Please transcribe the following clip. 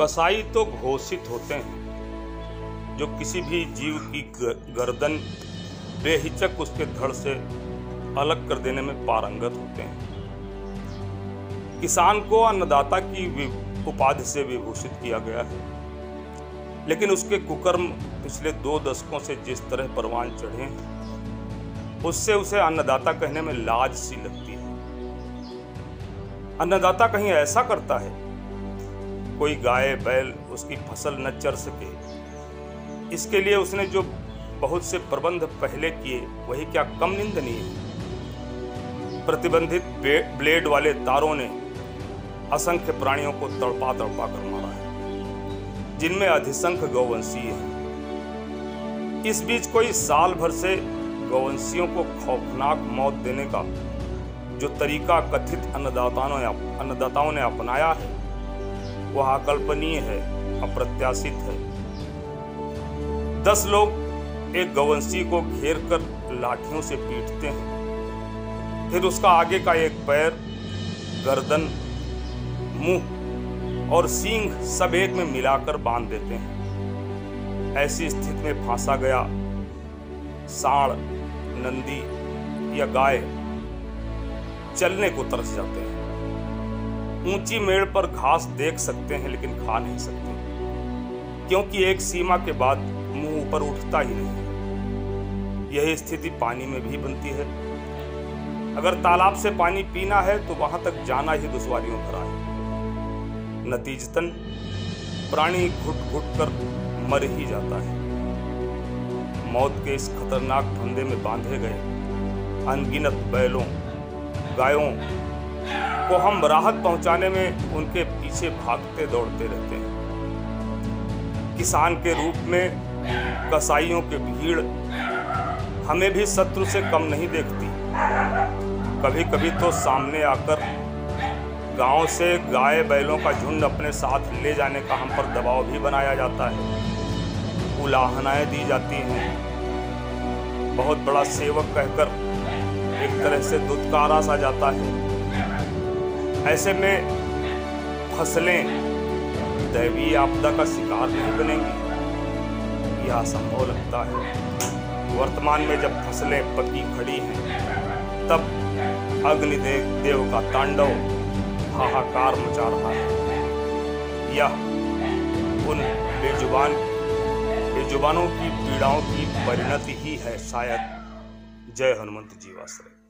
कसाई तो घोषित होते हैं। जो किसी भी जीव की गर्दन बेहिचक उसके धड़ से अलग कर देने में पारंगत होते हैं। किसान को अन्नदाता की उपाधि से विभूषित किया गया है। लेकिन उसके कुकर्म पिछले दो दशकों से जिस तरह परवान चढ़े हैं, उससे उसे अन्नदाता कहने में लाज सी लगती है। अन्नदाता कहीं ऐसा करता है कोई गाय, बैल उसकी फ़सल न चर सके। इसके लिए उसने जो बहुत से प्रबंध पहले किए, वही क्या कम निंदनीय? प्रतिबंधित ब्लेड वाले तारों ने असंख्य प्राणियों को तड़पा तड़पा कर मारा है, जिनमें अधिसंख्य गौवंशीय हैं। इस बीच कोई साल भर से गौवंशियों को खौफनाक मौत देने का जो तरीका कथित अन्नदाताओं ने अन्नदाताओं ने अपनाया है वह अकल्पनीय है, अप्रत्याशित है। दस लोग एक गवंशी को घेर कर लाठियों से पीटते हैं। फिर उसका आगे का एक पैर, गर्दन, मुँह और सींग सब एक में मिलाकर बाँध देते हैं। ऐसी स्थिति में फांसा गया साड़ नंदी या गाय चलने को तरस जाते हैं। ऊँची मेड़ पर घास देख सकते हैं, लेकिन खा नहीं सकते। क्योंकि एक सीमा के बाद मुँह ऊपर उठता ही नहीं यही स्थिति पानी में भी बनती है। अगर तालाब से पानी पीना है तो वहाँ तक जाना ही दुश्वारियों भरा है नतीजतन, प्राणी घुट घुट कर मर ही जाता है। मौत के इस खतरनाक फंदे में बांधे गए अनगिनत बैलों, गायों को हम राहत पहुँचाने में उनके पीछे भागते, दौड़ते रहते हैं। किसान के रूप में कसाईयों की भीड़ हमें भी शत्रु से कम नहीं देखती। कभी कभी तो सामने आकर गाँव से गाय बैलों का झुंड अपने साथ ले जाने का हम पर दबाव भी बनाया जाता है। उलाहनाएँ दी जाती हैं। बहुत बड़ा सेवक कहकर एक तरह से दुदकारा सा जाता है। ऐसे में फ़सलें दैवीय आपदा का शिकार नहीं बनेंगी। यह असंभव लगता है। वर्तमान में जब फ़सलें पकी खड़ी हैं, तब अग्निदेव देव का तांडव हाहाकार मचा रहा है। यह उन बेजुबान, बेजुबानों की पीड़ाओं की परिणति ही है शायद। जय हनुमंत जीवाश्रय